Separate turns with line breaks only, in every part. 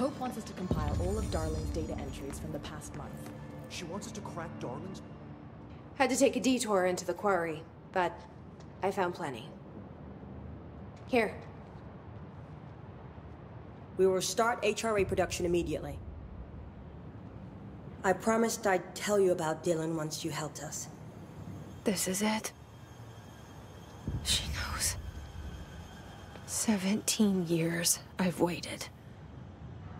Pope wants us to compile all of Darling's data entries from the past month.
She wants us to crack Darling's?
Had to take a detour into the quarry, but I found plenty. Here.
We will start HRA production immediately. I promised I'd tell you about Dylan once you helped us.
This is it. She knows. 17 years I've waited.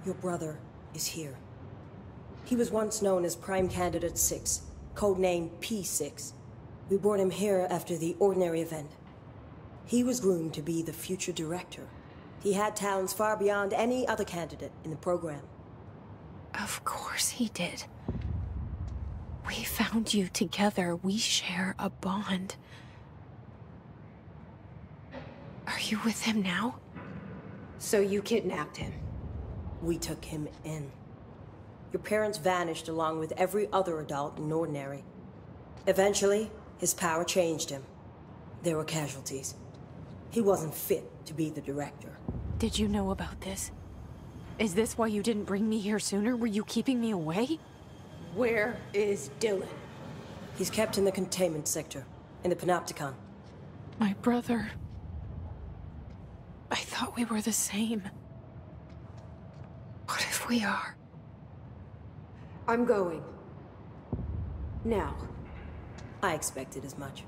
Your brother is here. He was once known as Prime Candidate 6, codename P6. We brought him here after the Ordinary event. He was groomed to be the future director. He had talents far beyond any other candidate in the program.
Of course he did. We found you together. We share a bond. Are you with him now? So you kidnapped him?
We took him in. Your parents vanished along with every other adult in Ordinary. Eventually, his power changed him. There were casualties. He wasn't fit to be the director.
Did you know about this? Is this why you didn't bring me here sooner? Were you keeping me away? Where is Dylan?
He's kept in the containment sector, in the Panopticon.
My brother. I thought we were the same. We are? I'm going. Now.
I expected as much.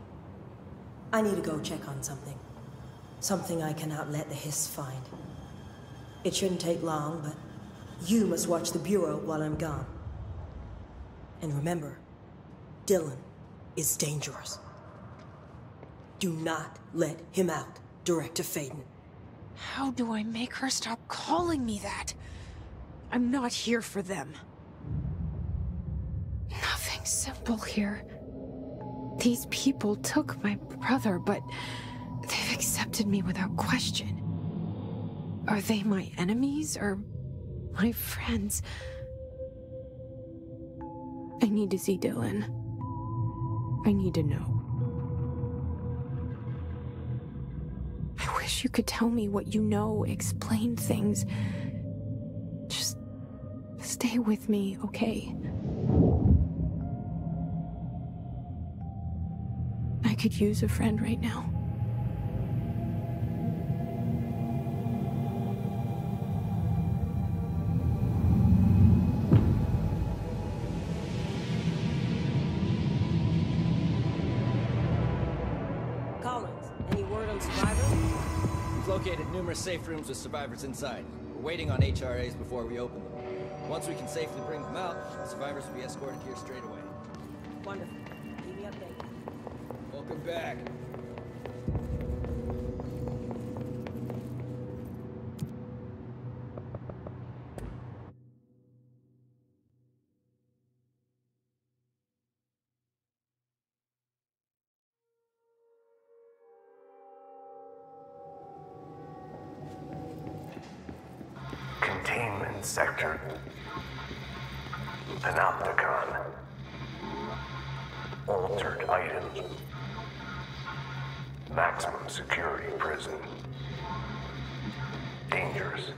I need to go check on something. Something I cannot let the Hiss find. It shouldn't take long, but you must watch the Bureau while I'm gone. And remember, Dylan is dangerous. Do not let him out, Director Faden.
How do I make her stop calling me that? I'm not here for them. Nothing simple here. These people took my brother, but they've accepted me without question. Are they my enemies or my friends? I need to see Dylan. I need to know. I wish you could tell me what you know, explain things. Just stay with me, okay? I could use a friend right now.
Collins, any word on survivors?
We've located numerous safe rooms with survivors inside. We're waiting on HRAs before we open them. Once we can safely bring them out, the survivors will be escorted here straight away.
Wonderful. Keep me updated.
Welcome back.
Containment sector. Panopticon. Altered items. Maximum security prison. Dangerous.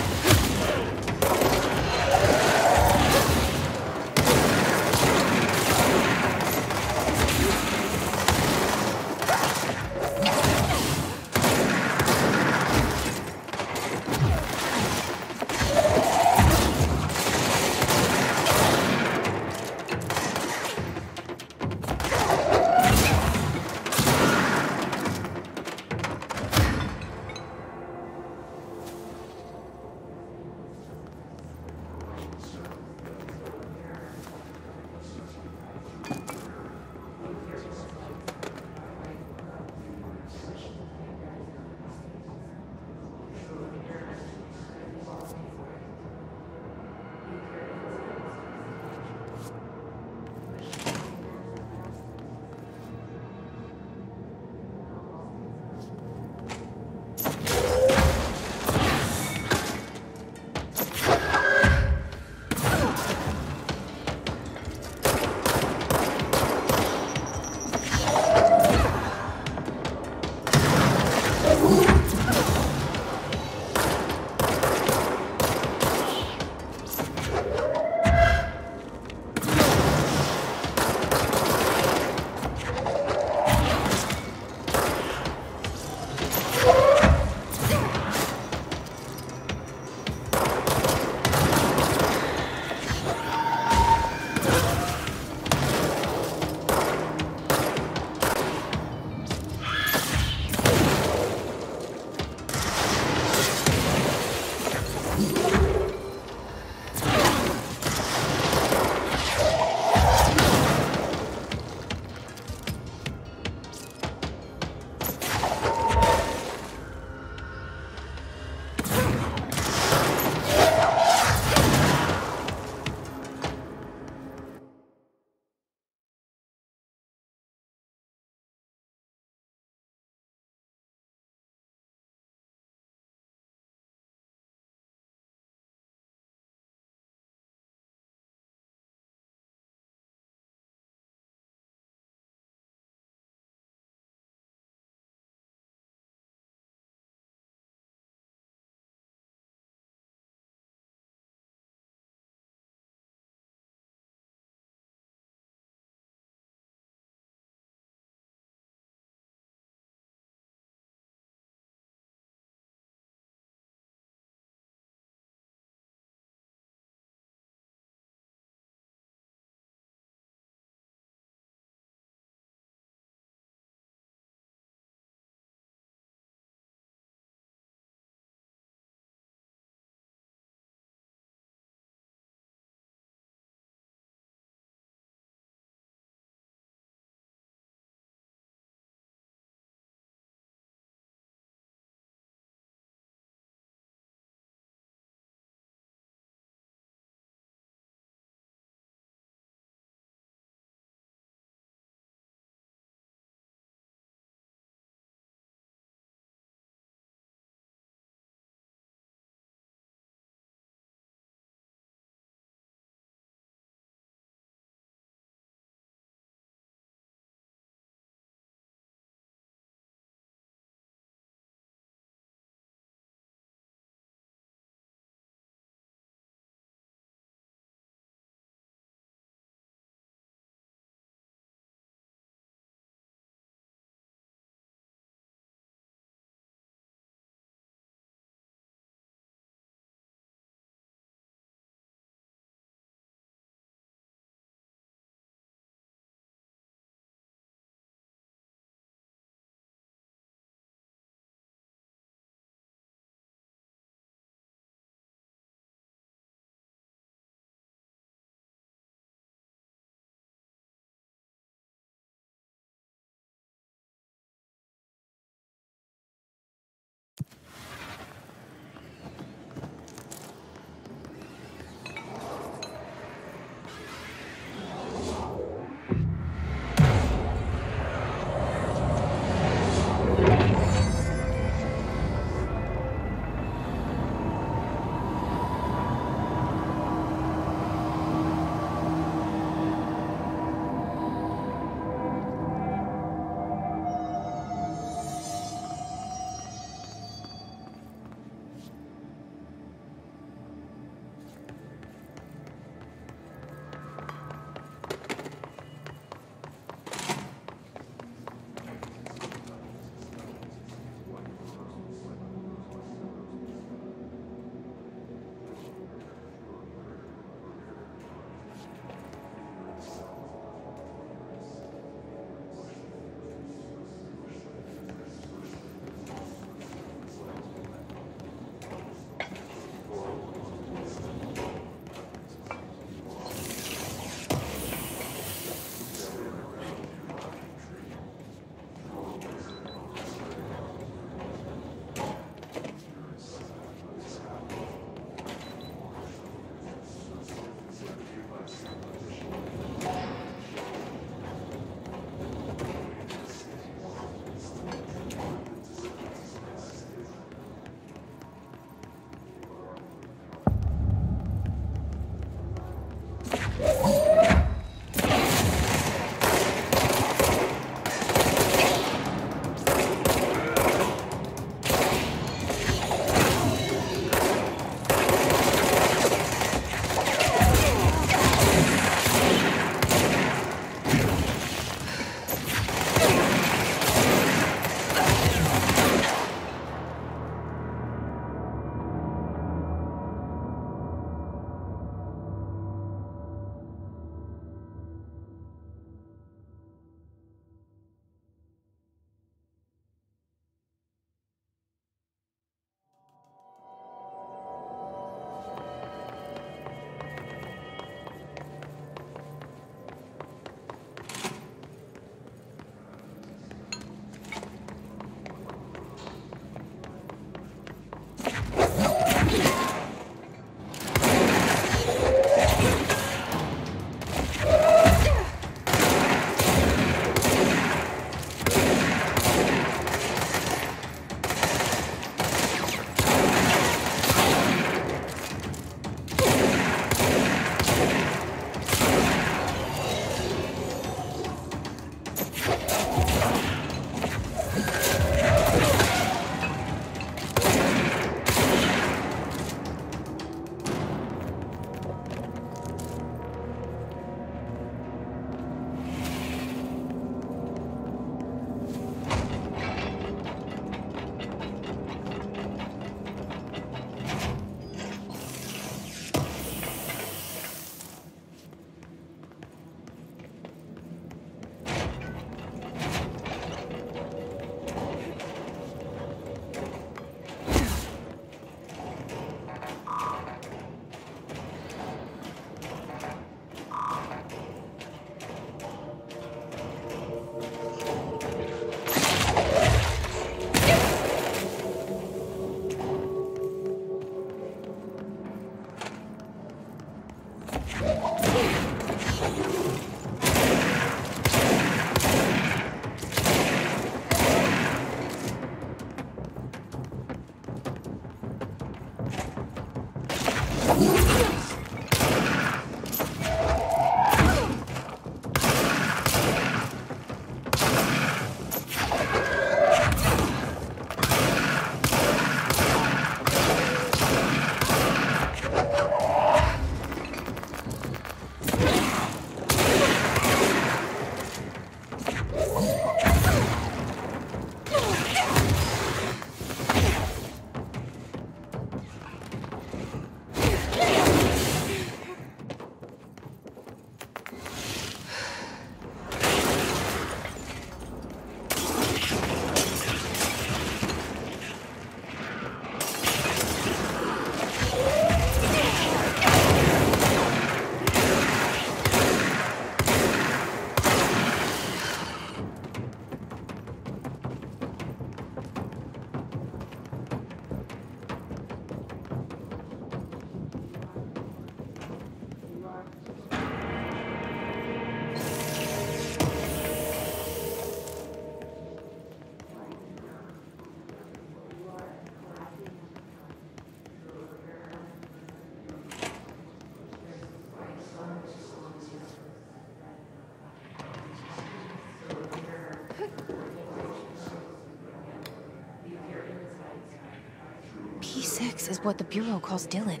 6 is what the Bureau calls Dylan.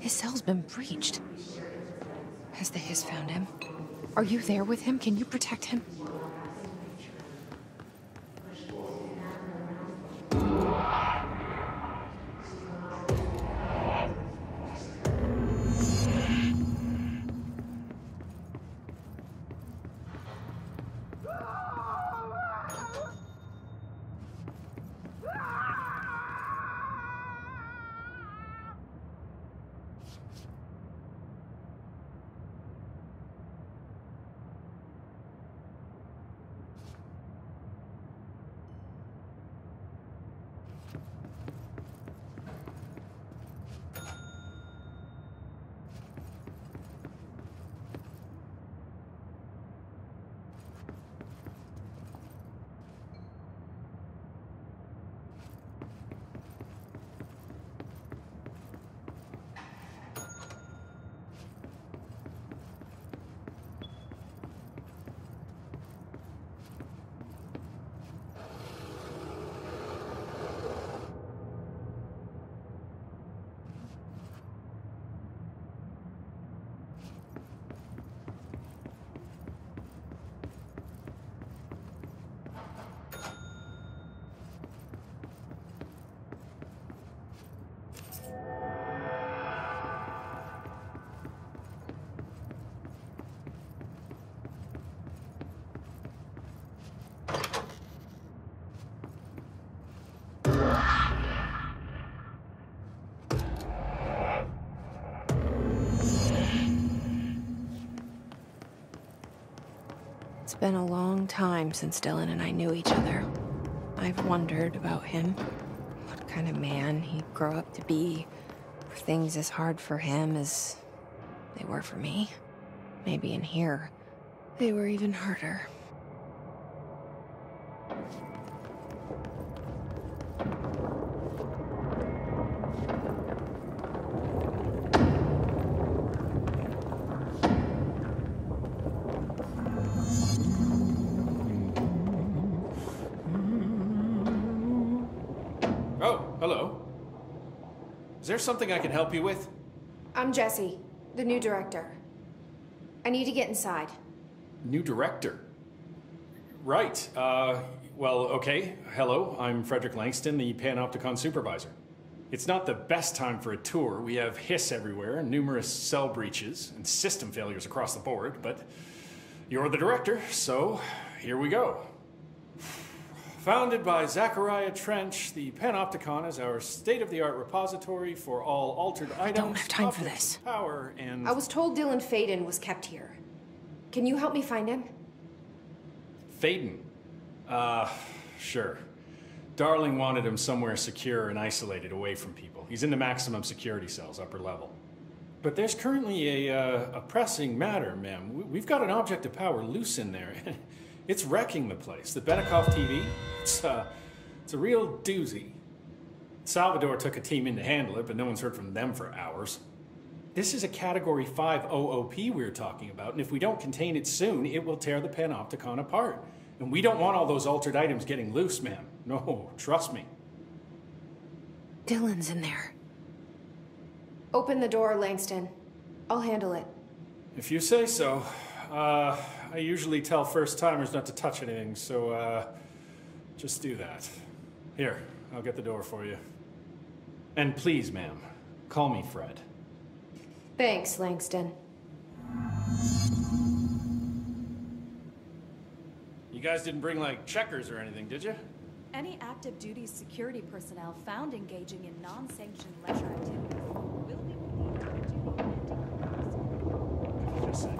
His cell's been breached. Has the Hiss found him? Are you there with him? Can you protect him? Been a long time since Dylan and I knew each other. I've wondered about him. What kind of man he'd grow up to be. Were things as hard for him as they were for me? Maybe in here, they were even harder.
Something I can help you with?
I'm Jesse, the new director. I need to get inside.
New director. Right. Uh, well, okay. Hello, I'm Frederick Langston, the Panopticon supervisor. It's not the best time for a tour. We have hiss everywhere, and numerous cell breaches, and system failures across the board, but you're the director, so here we go. Founded by Zachariah Trench, the Panopticon is our state-of-the-art repository for all altered items, I
don't have time for this.
power, and
I was told Dylan Faden was kept here. Can you help me find him?
Faden. Uh, sure. Darling wanted him somewhere secure and isolated away from people. He's in the maximum security cells, upper level. But there's currently a, uh, a pressing matter, ma'am. We've got an object of power loose in there. it's wrecking the place. The Benikoff TV, it's, uh, it's a real doozy. Salvador took a team in to handle it, but no one's heard from them for hours. This is a Category 5 OOP we're talking about, and if we don't contain it soon, it will tear the Panopticon apart. And we don't want all those altered items getting loose, ma'am. No, trust me.
Dylan's in there.
Open the door, Langston. I'll handle it.
If you say so. Uh, I usually tell first timers not to touch anything, so uh, just do that. Here, I'll get the door for you. And please, ma'am, call me Fred.
Thanks, Langston.
You guys didn't bring like checkers or anything, did you?
Any active duty security personnel found engaging in non-sanctioned leisure activities will be relieved of their duty
Just said.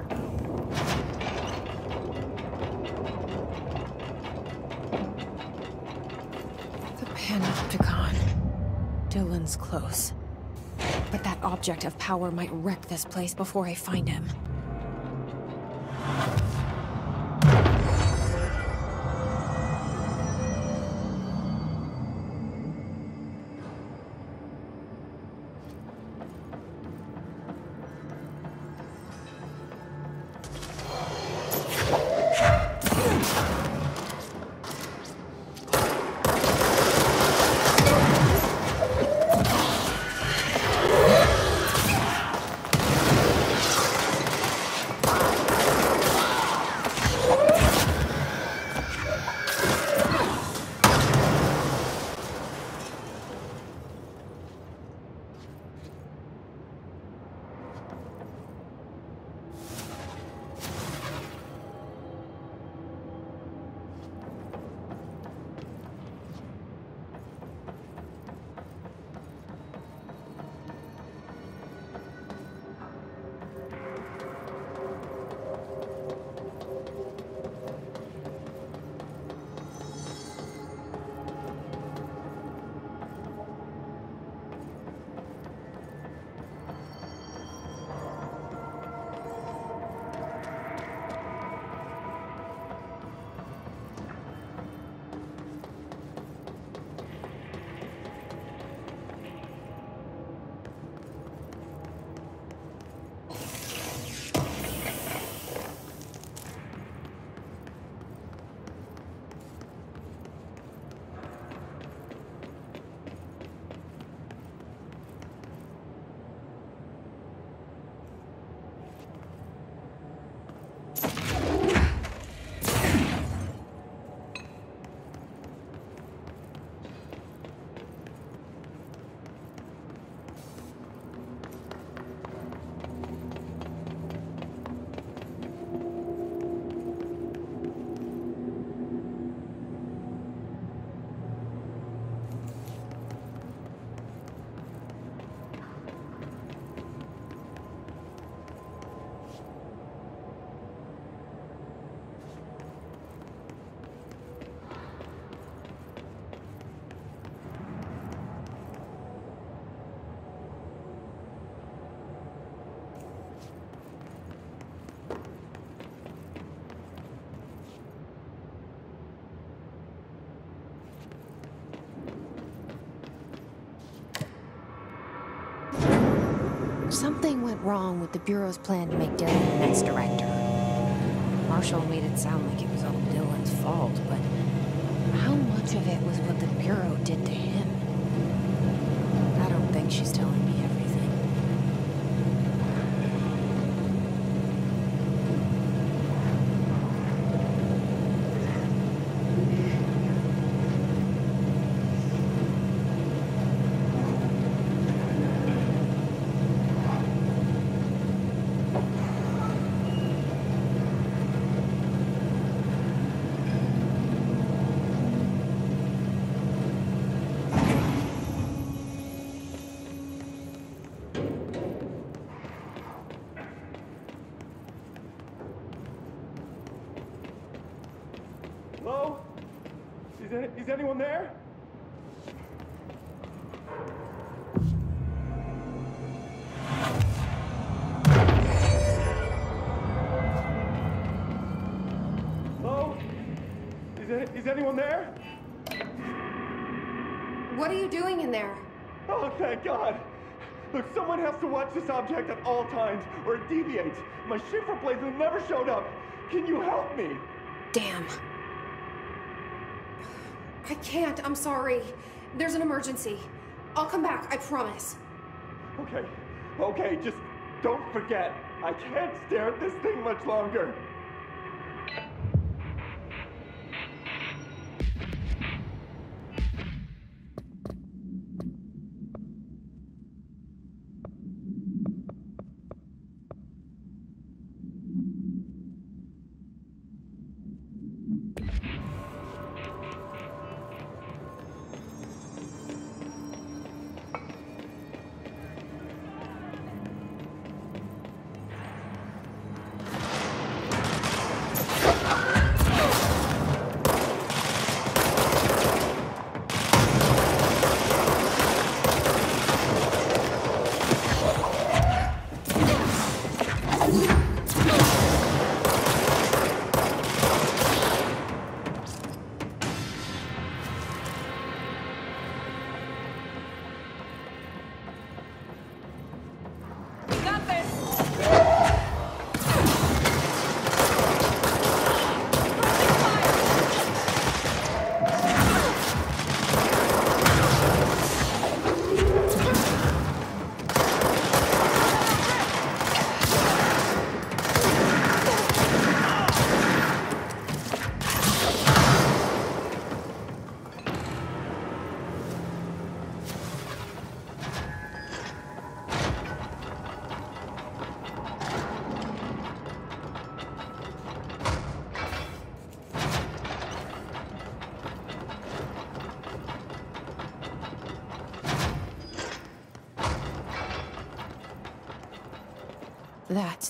The Panopticon. Close. But that object of power might wreck this place before I find him. Something went wrong with the Bureau's plan to make Dylan the next director. Marshall made it sound like it was all Dylan's fault, but how much of it was what the Bureau did to him? I don't think she's telling me everything.
Hello? Is, any, is anyone there? Hello? Is, any, is anyone there?
What are you doing in there?
Oh, thank God. Look, someone has to watch this object at all times, or it deviates. My shifter blades never showed up. Can you help me?
Damn. I can't, I'm sorry. There's an emergency. I'll come back, I promise.
Okay, okay, just don't forget. I can't stare at this thing much longer.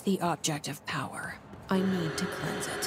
The object of power. I need to cleanse it.